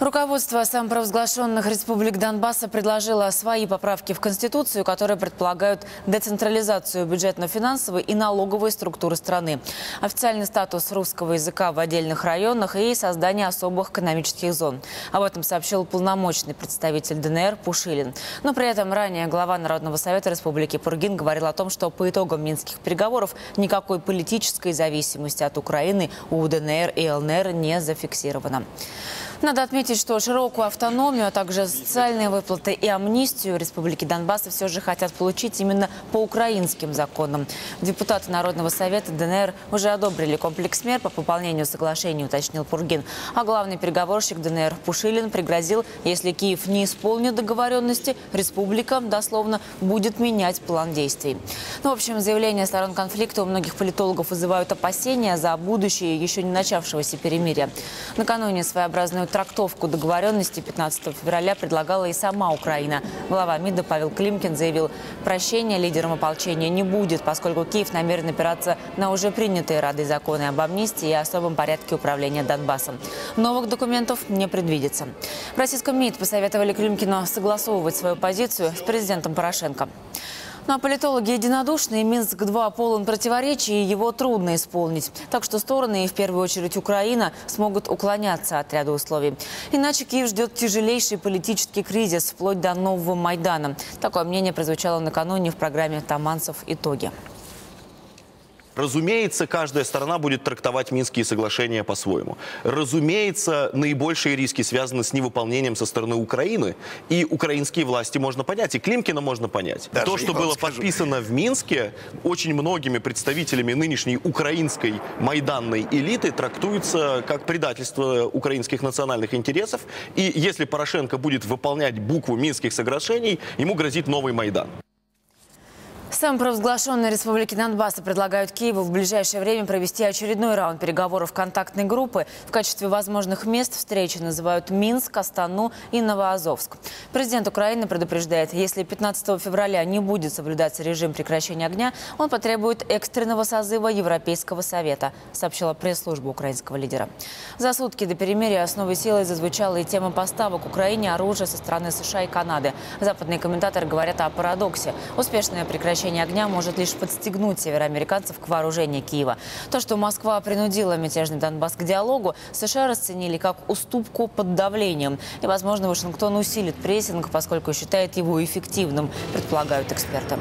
Руководство самопровозглашенных республик Донбасса предложило свои поправки в Конституцию, которые предполагают децентрализацию бюджетно-финансовой и налоговой структуры страны, официальный статус русского языка в отдельных районах и создание особых экономических зон. Об этом сообщил полномочный представитель ДНР Пушилин. Но при этом ранее глава Народного совета Республики Пургин говорил о том, что по итогам минских переговоров никакой политической зависимости от Украины у ДНР и ЛНР не зафиксировано. Надо отметить, что широкую автономию, а также социальные выплаты и амнистию Республики Донбасса все же хотят получить именно по украинским законам. Депутаты Народного совета ДНР уже одобрили комплекс мер по выполнению соглашения, уточнил Пургин. А главный переговорщик ДНР Пушилин пригрозил, если Киев не исполнит договоренности, республика, дословно, будет менять план действий. Ну, в общем, заявления сторон конфликта у многих политологов вызывают опасения за будущее еще не начавшегося перемирия. Накануне своеобразную трактовку договоренности 15 февраля предлагала и сама Украина. Глава МИДа Павел Климкин заявил, прощения лидерам ополчения не будет, поскольку Киев намерен опираться на уже принятые Радой законы об амнистии и особом порядке управления Донбассом. Новых документов не предвидится. В российском МИД посоветовали Климкину согласовывать свою позицию с президентом Порошенко. А политологи единодушны, Минск-2 полон противоречий, и его трудно исполнить. Так что стороны, и в первую очередь Украина, смогут уклоняться от ряда условий. Иначе Киев ждет тяжелейший политический кризис, вплоть до нового Майдана. Такое мнение прозвучало накануне в программе «Таманцев. Итоги». Разумеется, каждая сторона будет трактовать Минские соглашения по-своему. Разумеется, наибольшие риски связаны с невыполнением со стороны Украины. И украинские власти можно понять, и Климкина можно понять. Даже То, что было скажу. подписано в Минске, очень многими представителями нынешней украинской майданной элиты трактуется как предательство украинских национальных интересов. И если Порошенко будет выполнять букву Минских соглашений, ему грозит новый Майдан. Самопровозглашенные республики Донбасса предлагают Киеву в ближайшее время провести очередной раунд переговоров контактной группы. В качестве возможных мест встречи называют Минск, Астану и Новоазовск. Президент Украины предупреждает, если 15 февраля не будет соблюдаться режим прекращения огня, он потребует экстренного созыва Европейского совета, сообщила пресс-служба украинского лидера. За сутки до перемирия основой силой зазвучала и тема поставок Украине оружия со стороны США и Канады. Западные комментаторы говорят о парадоксе. Успешное прекращение прекращение огня может лишь подстегнуть североамериканцев к вооружению Киева. То, что Москва принудила мятежный Донбасс к диалогу, США расценили как уступку под давлением. И, возможно, Вашингтон усилит прессинг, поскольку считает его эффективным, предполагают эксперты.